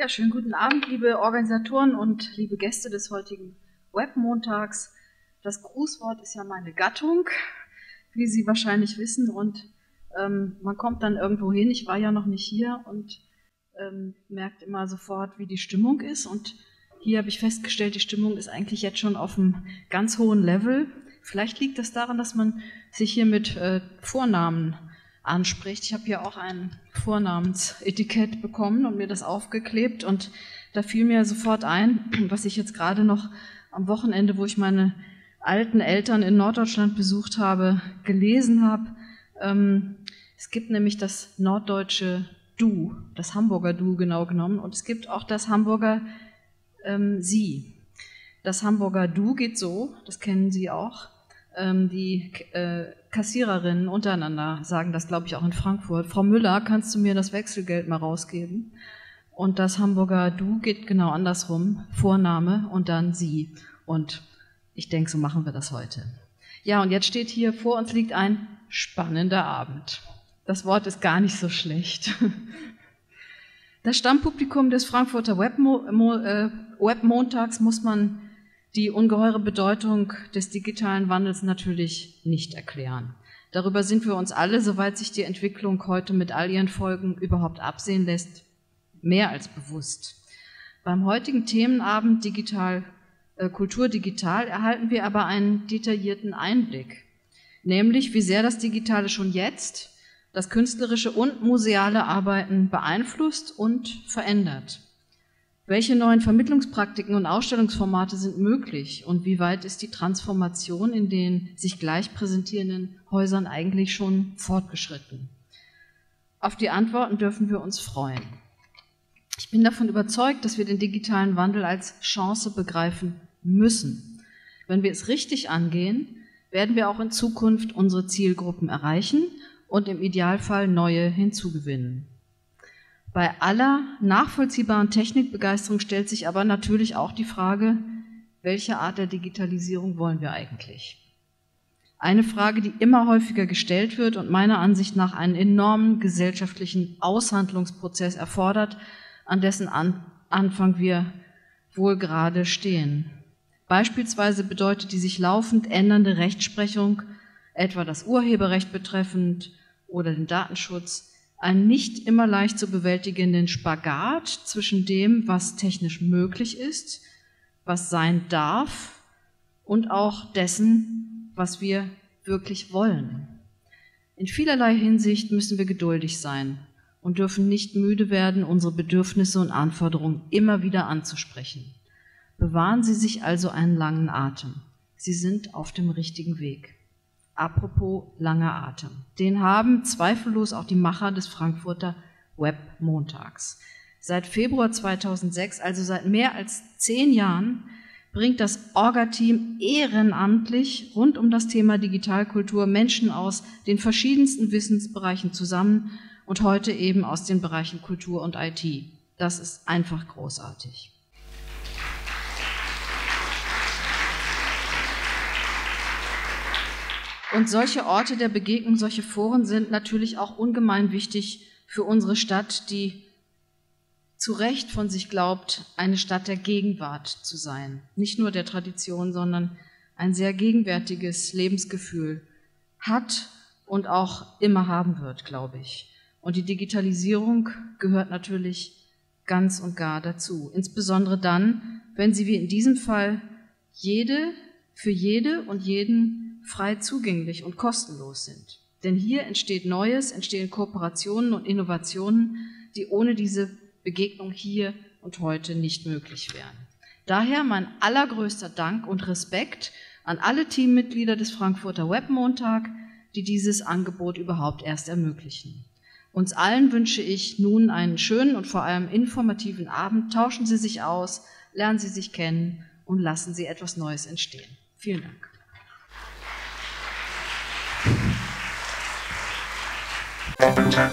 Ja, schönen guten Abend, liebe Organisatoren und liebe Gäste des heutigen Webmontags. Das Grußwort ist ja meine Gattung, wie Sie wahrscheinlich wissen, und ähm, man kommt dann irgendwo hin. Ich war ja noch nicht hier und ähm, merkt immer sofort, wie die Stimmung ist. Und hier habe ich festgestellt, die Stimmung ist eigentlich jetzt schon auf einem ganz hohen Level. Vielleicht liegt das daran, dass man sich hier mit äh, Vornamen anspricht. Ich habe hier auch ein Vornamensetikett bekommen und mir das aufgeklebt und da fiel mir sofort ein, was ich jetzt gerade noch am Wochenende, wo ich meine alten Eltern in Norddeutschland besucht habe, gelesen habe. Ähm, es gibt nämlich das norddeutsche Du, das Hamburger Du genau genommen, und es gibt auch das Hamburger ähm, Sie. Das Hamburger Du geht so, das kennen Sie auch. Ähm, die äh, Kassiererinnen untereinander sagen das, glaube ich, auch in Frankfurt. Frau Müller, kannst du mir das Wechselgeld mal rausgeben? Und das Hamburger Du geht genau andersrum. Vorname und dann Sie. Und ich denke, so machen wir das heute. Ja, und jetzt steht hier, vor uns liegt ein spannender Abend. Das Wort ist gar nicht so schlecht. Das Stammpublikum des Frankfurter äh, Webmontags muss man die ungeheure Bedeutung des digitalen Wandels natürlich nicht erklären. Darüber sind wir uns alle, soweit sich die Entwicklung heute mit all ihren Folgen überhaupt absehen lässt, mehr als bewusst. Beim heutigen Themenabend Digital, äh, Kultur digital erhalten wir aber einen detaillierten Einblick, nämlich wie sehr das Digitale schon jetzt das künstlerische und museale Arbeiten beeinflusst und verändert. Welche neuen Vermittlungspraktiken und Ausstellungsformate sind möglich und wie weit ist die Transformation in den sich gleich präsentierenden Häusern eigentlich schon fortgeschritten? Auf die Antworten dürfen wir uns freuen. Ich bin davon überzeugt, dass wir den digitalen Wandel als Chance begreifen müssen. Wenn wir es richtig angehen, werden wir auch in Zukunft unsere Zielgruppen erreichen und im Idealfall neue hinzugewinnen. Bei aller nachvollziehbaren Technikbegeisterung stellt sich aber natürlich auch die Frage, welche Art der Digitalisierung wollen wir eigentlich? Eine Frage, die immer häufiger gestellt wird und meiner Ansicht nach einen enormen gesellschaftlichen Aushandlungsprozess erfordert, an dessen an Anfang wir wohl gerade stehen. Beispielsweise bedeutet die sich laufend ändernde Rechtsprechung, etwa das Urheberrecht betreffend oder den Datenschutz, einen nicht immer leicht zu bewältigenden Spagat zwischen dem, was technisch möglich ist, was sein darf und auch dessen, was wir wirklich wollen. In vielerlei Hinsicht müssen wir geduldig sein und dürfen nicht müde werden, unsere Bedürfnisse und Anforderungen immer wieder anzusprechen. Bewahren Sie sich also einen langen Atem. Sie sind auf dem richtigen Weg. Apropos langer Atem. Den haben zweifellos auch die Macher des Frankfurter Webmontags. Seit Februar 2006, also seit mehr als zehn Jahren, bringt das Orga-Team ehrenamtlich rund um das Thema Digitalkultur Menschen aus den verschiedensten Wissensbereichen zusammen und heute eben aus den Bereichen Kultur und IT. Das ist einfach großartig. Und solche Orte der Begegnung, solche Foren sind natürlich auch ungemein wichtig für unsere Stadt, die zu Recht von sich glaubt, eine Stadt der Gegenwart zu sein. Nicht nur der Tradition, sondern ein sehr gegenwärtiges Lebensgefühl hat und auch immer haben wird, glaube ich. Und die Digitalisierung gehört natürlich ganz und gar dazu. Insbesondere dann, wenn sie wie in diesem Fall jede, für jede und jeden frei zugänglich und kostenlos sind. Denn hier entsteht Neues, entstehen Kooperationen und Innovationen, die ohne diese Begegnung hier und heute nicht möglich wären. Daher mein allergrößter Dank und Respekt an alle Teammitglieder des Frankfurter Webmontag, die dieses Angebot überhaupt erst ermöglichen. Uns allen wünsche ich nun einen schönen und vor allem informativen Abend. Tauschen Sie sich aus, lernen Sie sich kennen und lassen Sie etwas Neues entstehen. Vielen Dank. Enter.